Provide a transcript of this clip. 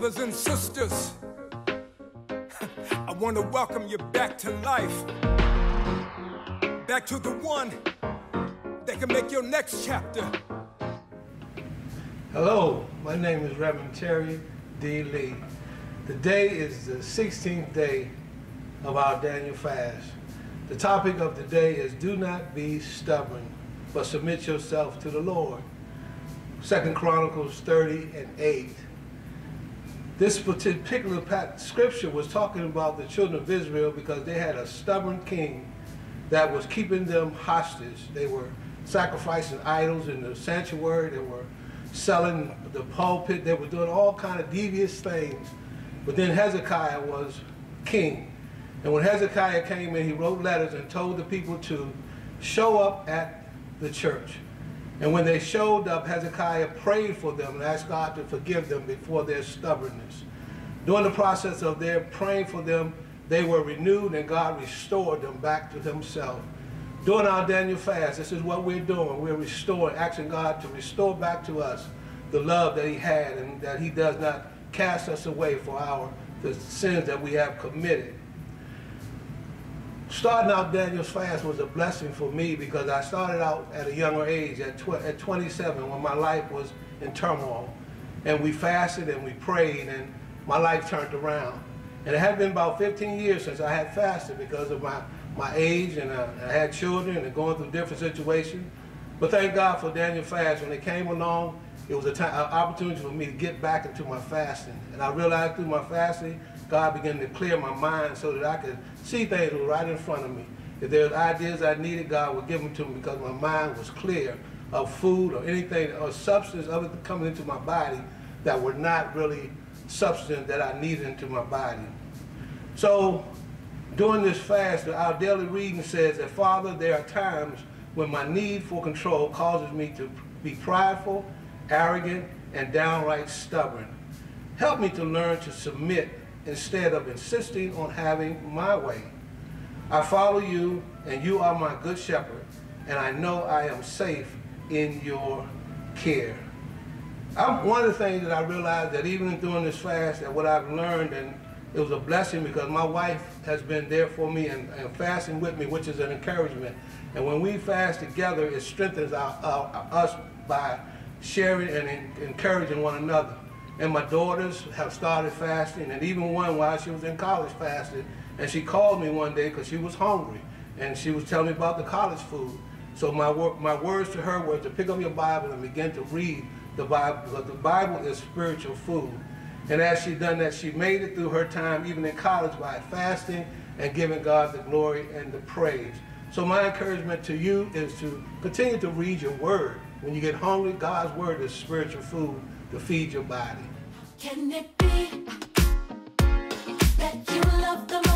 brothers and sisters. I want to welcome you back to life. Back to the one that can make your next chapter. Hello, my name is Reverend Terry D. Lee. Today is the 16th day of our Daniel fast. The topic of the day is do not be stubborn, but submit yourself to the Lord. Second Chronicles 30 and 8. This particular scripture was talking about the children of Israel because they had a stubborn king that was keeping them hostage. They were sacrificing idols in the sanctuary. They were selling the pulpit. They were doing all kind of devious things. But then Hezekiah was king. And when Hezekiah came in, he wrote letters and told the people to show up at the church. And when they showed up, Hezekiah prayed for them and asked God to forgive them before their stubbornness. During the process of their praying for them, they were renewed and God restored them back to himself. During our Daniel fast, this is what we're doing. We're restoring, asking God to restore back to us the love that he had and that he does not cast us away for our the sins that we have committed starting out Daniel's fast was a blessing for me because I started out at a younger age, at, tw at 27, when my life was in turmoil. And we fasted and we prayed, and my life turned around. And it had been about 15 years since I had fasted because of my, my age, and I, I had children and going through different situations. But thank God for Daniel fast. When it came along, it was an opportunity for me to get back into my fasting. And I realized through my fasting God began to clear my mind so that I could see things right in front of me. If there there's ideas I needed, God would give them to me because my mind was clear of food or anything or substance other than coming into my body that were not really substance that I needed into my body. So during this fast, our daily reading says that, Father, there are times when my need for control causes me to be prideful, arrogant, and downright stubborn. Help me to learn to submit instead of insisting on having my way. I follow you, and you are my good shepherd, and I know I am safe in your care. I'm, one of the things that I realized that even during this fast, that what I've learned, and it was a blessing because my wife has been there for me and, and fasting with me, which is an encouragement. And when we fast together, it strengthens our, our, us by sharing and in, encouraging one another. And my daughters have started fasting, and even one while she was in college fasted. And she called me one day because she was hungry, and she was telling me about the college food. So my, my words to her were to pick up your Bible and begin to read the Bible, because the Bible is spiritual food. And as she done that, she made it through her time, even in college, by fasting and giving God the glory and the praise. So my encouragement to you is to continue to read your word. When you get hungry, God's word is spiritual food to feed your body. Can it be that you love the